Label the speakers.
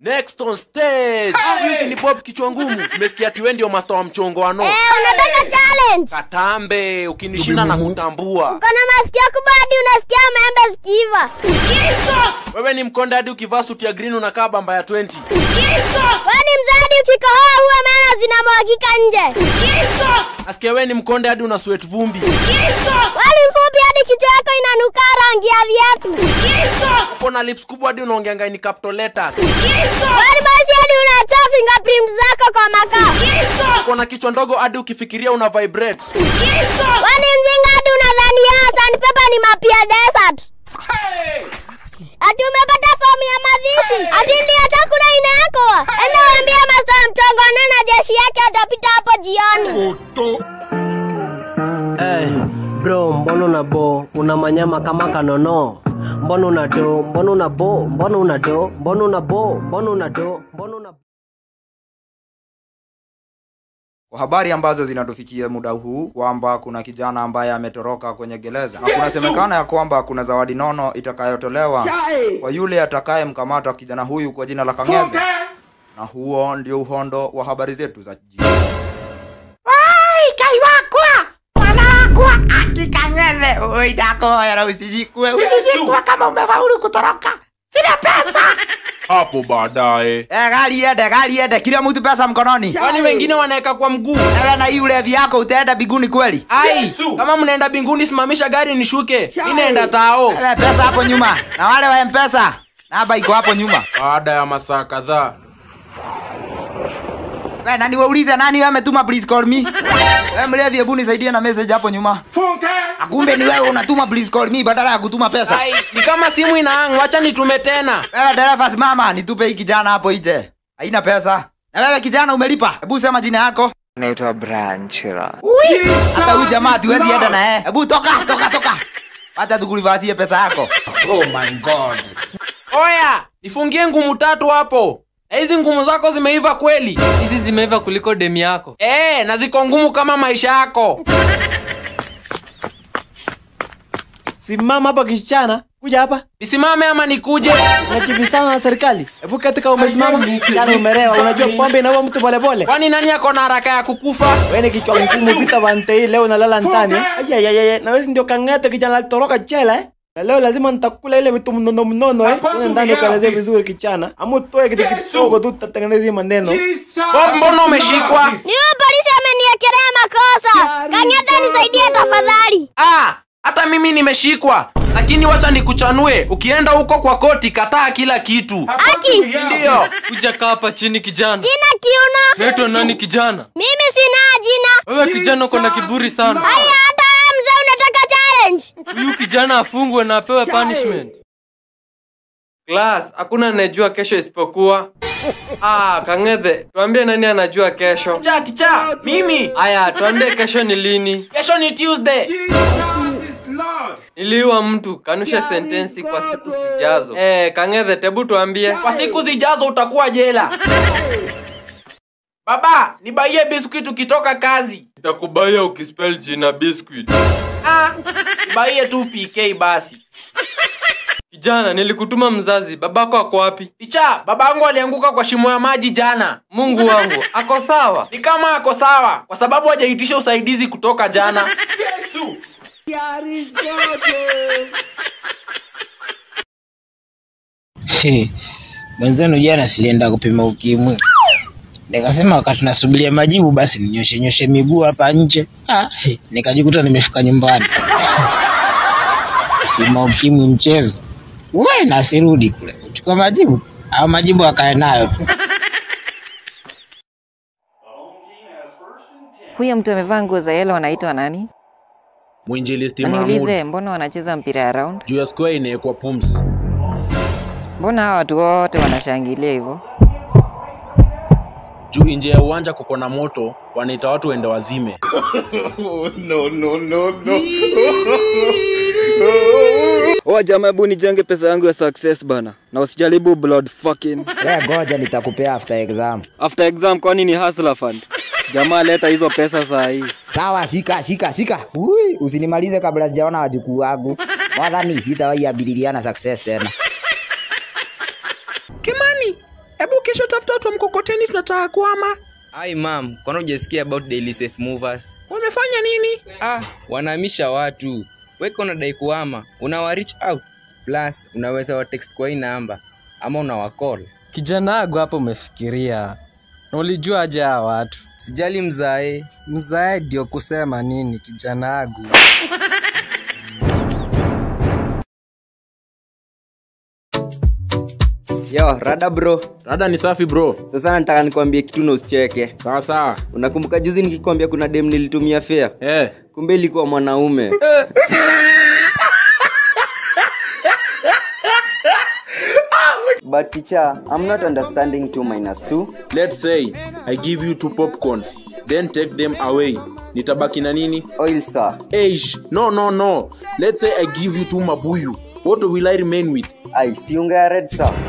Speaker 1: Next on stage. hey! Yusi ni Bob kichwa ngumu. Umesikia ati wewe ndio master wa mchongo wa no.
Speaker 2: Eh, unataka challenge?
Speaker 1: Katambe, ukinishinda na kutambua.
Speaker 2: Uko na masikio kubwa hadi unasikia maembe zikiiva.
Speaker 1: Wewe ni mkonda hadi ukivaa suti ya green unakaa bamba ya 20. Jesus!
Speaker 2: Wewe ni mzadi ukikohoa huwa maana zinamwagika nje.
Speaker 1: Jesus! Asikia wewe ni mkonda hadi una sweat vumbi.
Speaker 2: Wewe
Speaker 1: na lips kubwa hadi unaongeanga ni capital letters.
Speaker 2: Wewe basi hadi unatoa fingerprint zako kwa makaa.
Speaker 1: Uko na kichwa ndogo hadi ukifikiria una vibrate.
Speaker 2: Wewe ni mjinga hadi unadhani ya sandpaper ni mapia desert. Ati umepata fomu ya mazishi. Ati ndio chakula inaekwa. Enda waambie master Mtongo na jeshi yake atapita hapo jioni.
Speaker 3: Hey, bro, mbona una bo? Una manyama kama kanono. Mbona una do? Mbona una bo? Mbona una do? Mbona una bo? Mbona una do? Mbona una
Speaker 4: Kwa habari ambazo zinatufikia muda huu kwamba kuna kijana ambaye ametoroka kwenye gereza na kunasemekana ya kwamba kuna zawadi nono itakayotolewa kwa yule atakayemkamata kijana huyu kwa jina la Kang'ethe, na huo ndio uhondo wa habari zetu za jioni.
Speaker 5: Oi ndakuhoera usijikue usijikue kama umefaulu kutoroka sina pesa
Speaker 1: Hapo baadaye.
Speaker 4: Eh, gari ende, gari ende, kila mtu pesa mkononi.
Speaker 1: Kwani wengine wanaweka kwa mguu?
Speaker 4: Wewe na hii ulevi yako utaenda biguni kweli?
Speaker 1: Ai, kama mnaenda binguni simamisha gari nishuke. Mimi naenda tao.
Speaker 4: Wewe pesa hapo nyuma. Na wale wa M-Pesa, namba iko hapo nyuma.
Speaker 1: Baada ya masaa kadhaa.
Speaker 4: Wewe nani waulize nani wewe ametuma please call me? Wewe mlevi hebu nisaidie na message hapo nyuma. Akumbe ni wewe unatuma please call me badala ya kutuma pesa.
Speaker 1: Ai, ni kama simu inaang, wacha nitume tena.
Speaker 4: Wewe dereva simama, nitupe hii kijana hapo nje. Haina pesa. Na wewe kijana umelipa? Hebu sema jina yako.
Speaker 6: naitwa Brian Chira.
Speaker 4: Hata huyu jamaa hatuwezi enda na yeye. Hebu toka, toka, toka. Acha tukulivasie pesa yako. Oh my god.
Speaker 1: Oya, nifungie ngumu tatu hapo. Na hizi ngumu zako zimeiva kweli?
Speaker 7: hizi zimeiva kuliko demi yako
Speaker 1: Eh, na ziko ngumu kama maisha yako.
Speaker 3: Simama hapa kisichana, kuja hapa.
Speaker 1: Nisimame ama nikuje?
Speaker 3: Unakibisana na serikali. Hebu katika umesimama, jana umerewa. Unajua pombe inaua mtu pole pole.
Speaker 1: Kwani nani ako na haraka ya kukufa?
Speaker 3: Wewe ni kichwa mkumu pita vante hii leo nalala ndani. Ayayaya, na wewe ndio Kang'ethe kijana alitoroka jela eh? Na leo lazima nitakula ile vitu mnono mnono eh. Kuna ndani ukaelezea vizuri kichana. Ama utoe kitu kidogo tu tutatengeneza hii maneno.
Speaker 1: Bob, mbona umeshikwa?
Speaker 2: Ni polisi ameniekelea makosa. Kang'ethe nisaidie tafadhali.
Speaker 1: Ah, hata mimi nimeshikwa. Lakini wacha nikuchanue. Ukienda huko kwa koti, kataa kila kitu.
Speaker 2: Aki,
Speaker 1: Ndio.
Speaker 7: kuja kaa hapa chini kijana
Speaker 2: sina kiuno.
Speaker 7: naitwa nani kijana
Speaker 2: Mimi sina jina.
Speaker 7: wewe kijana uko na kiburi sana
Speaker 2: Haya, hata wewe mzee unataka challenge?
Speaker 7: huyu kijana afungwe na apewe punishment class hakuna anayejua kesho isipokuwa ah kang'ethe tuambie nani anajua kesho
Speaker 1: Cha, ticha, mimi.
Speaker 7: aya tuambie kesho ni lini
Speaker 1: Kesho ni Tuesday. Tuesday.
Speaker 7: Niliua mtu kanusha sentensi kwa siku zijazo eh kang'ethe tebu tuambie
Speaker 1: Kwa siku zijazo utakuwa jela. Baba, nibaie biskuit ukitoka kazi.
Speaker 7: itakubaya ukispell jina biscuit
Speaker 1: Ah, nibaie tu PK basi.
Speaker 7: kijana nilikutuma mzazi babako ako wapi
Speaker 1: Ticha, babangu alianguka kwa shimo ya maji jana.
Speaker 7: mungu wangu ako sawa
Speaker 1: Ni kama ako sawa kwa sababu hajaitisha usaidizi kutoka jana.
Speaker 8: He, mwenzenu jana silienda kupima ukimwi, nikasema wakati nasubiria majibu basi ninyoshe nyoshe miguu hapa nje. Ah, nikajikuta nimefika nyumbani pima ukimwi mchezo we, nasirudi kule kuchukua majibu au majibu akae nayo.
Speaker 6: Huyo mtu amevaa nguo za yellow anaitwa nani?
Speaker 9: Mwinjilisti Mahmud
Speaker 6: mbona wanacheza mpira ya round?
Speaker 9: juu ya square inawekwa pumzi.
Speaker 6: Mbona hawa watu wote wanashangilia hivyo?
Speaker 9: Juu nje ya uwanja kuko na moto, wanaita watu waende wazime. no, no, no, no.
Speaker 10: Oa jamaa, hebu nijenge pesa yangu ya success bana, na usijaribu blood fucking
Speaker 8: Yeah, goja nitakupea after exam.
Speaker 10: after exam, kwani ni hustler fund. Jamaa, leta hizo pesa saa hii.
Speaker 8: Sawa, shika shika shika. Ui, usinimalize kabla sijaona wajukuu wangu. Mwadhani sitawahi abiliana success tena.
Speaker 5: Kimani, hebu kesho tafuta
Speaker 1: watu wa mkokoteni tunataka kuama
Speaker 11: ai mam kwani hujasikia about daily safe movers
Speaker 1: wamefanya nini
Speaker 11: ah wanahamisha watu weka unadai kuama unawa reach out plus unaweza wa text kwa hii namba ama unawa call.
Speaker 10: kijana wangu hapo umefikiria na ulijua aje hawa watu
Speaker 11: sijali mzae
Speaker 10: mzae ndio kusema nini kijana agu
Speaker 12: Yo, rada bro.
Speaker 1: rada ni safi bro
Speaker 12: Sasa nataka nikwambie kitu na usicheke.
Speaker 1: sawa sawa
Speaker 12: Unakumbuka juzi nikikwambia kuna dem nilitumia fea
Speaker 1: eh.
Speaker 12: Kumbe ilikuwa mwanaume. But teacher, I'm not understanding 2 minus 2.
Speaker 1: let's say i give you two popcorns then take them away nitabaki na nini
Speaker 12: Oil sir.
Speaker 1: Eish, no no no let's say i give you two mabuyu what will i remain with
Speaker 12: i see you ya red sir.